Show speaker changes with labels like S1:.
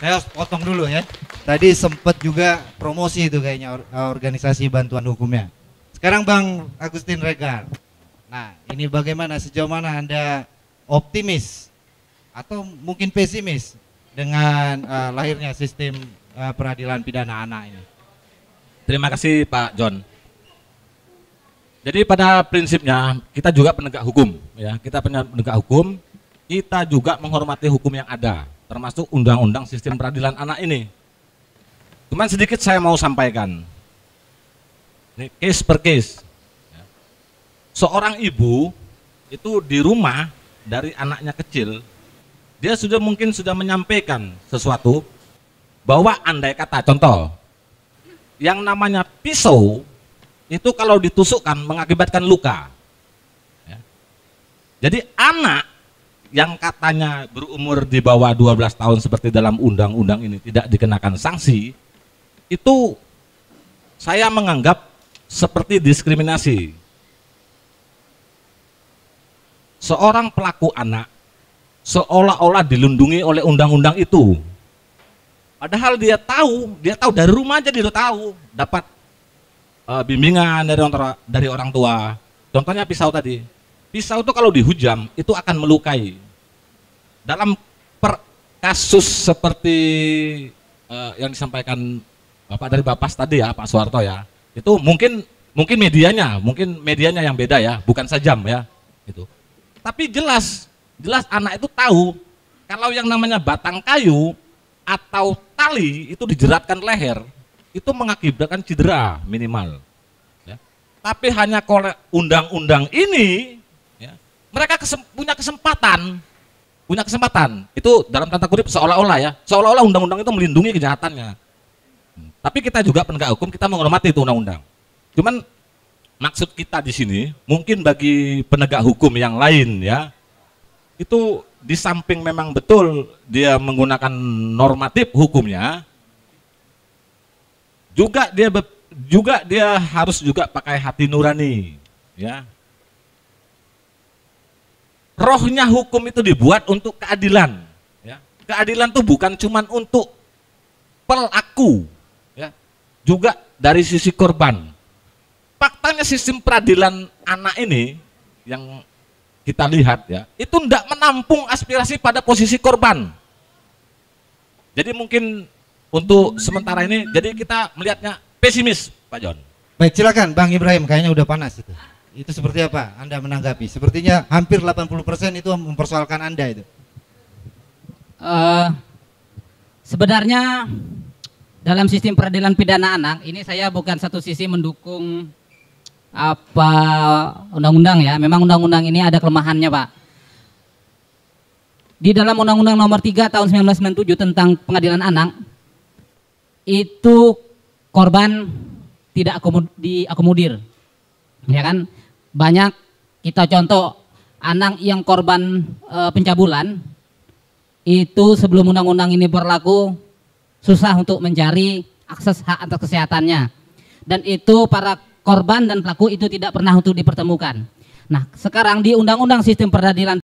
S1: Saya harus potong dulu ya. Tadi sempat juga promosi itu kayaknya or- organisasi bantuan hukumnya. Sekarang Bang Agustin Regar. Nah, ini bagaimana sejauh mana Anda optimis atau mungkin pesimis dengan eh, lahirnya sistem eh, peradilan pidana anak ini?
S2: Terima kasih Pak John. Jadi pada prinsipnya kita juga penegak hukum, ya. Kita pen- penegak hukum, kita juga menghormati hukum yang ada, termasuk undang-undang sistem peradilan anak ini. Cuman sedikit saya mau sampaikan. Ini case per case. ya. Seorang ibu itu di rumah dari anaknya kecil, dia sudah mungkin sudah menyampaikan sesuatu bahwa andai kata contoh yang namanya pisau itu kalau ditusukkan mengakibatkan luka. Ya. Jadi anak yang katanya berumur di bawah 12 tahun seperti dalam undang-undang ini tidak dikenakan sanksi, itu saya menganggap seperti diskriminasi. Seorang pelaku anak seolah-olah dilindungi oleh undang-undang itu. Padahal dia tahu, dia tahu dari rumah aja dia tahu dapat eh, bimbingan dari orang dari orang tua. Contohnya pisau tadi. Pisau itu kalau dihujam itu akan melukai. Dalam per kasus seperti eh, yang disampaikan Bapak dari Bapas tadi ya, Pak Soeharto ya. Itu mungkin mungkin medianya, mungkin medianya yang beda ya, bukan sajam ya. Itu. Tapi jelas, jelas anak itu tahu kalau yang namanya batang kayu atau tali itu dijeratkan leher itu mengakibatkan cedera minimal. Ya. Tapi hanya undang-undang ini, mereka kesem- punya kesempatan, punya kesempatan. Itu dalam tanda kutip seolah-olah ya, seolah-olah undang-undang itu melindungi kejahatannya. Tapi kita juga penegak hukum kita menghormati itu undang-undang. Cuman maksud kita di sini mungkin bagi penegak hukum yang lain ya itu di samping memang betul dia menggunakan normatif hukumnya juga dia juga dia harus juga pakai hati nurani ya rohnya hukum itu dibuat untuk keadilan ya keadilan itu bukan cuman untuk pelaku ya juga dari sisi korban faktanya sistem peradilan anak ini yang kita lihat ya, itu tidak menampung aspirasi pada posisi korban. Jadi mungkin untuk sementara ini, jadi kita melihatnya pesimis, Pak John.
S1: Baik, silakan Bang Ibrahim, kayaknya udah panas itu. Itu seperti apa? Anda menanggapi? Sepertinya hampir 80% itu mempersoalkan Anda itu.
S3: Eh, sebenarnya dalam sistem peradilan pidana anak ini saya bukan satu sisi mendukung apa undang-undang ya. Memang undang-undang ini ada kelemahannya, Pak. Di dalam Undang-Undang Nomor 3 Tahun 1997 tentang Pengadilan Anak itu korban tidak akomo- diakomodir. Ya kan? Banyak kita contoh anak yang korban eh, pencabulan itu sebelum undang-undang ini berlaku susah untuk mencari akses hak atas kesehatannya dan itu para korban dan pelaku itu tidak pernah untuk dipertemukan. Nah, sekarang di Undang-Undang Sistem Peradilan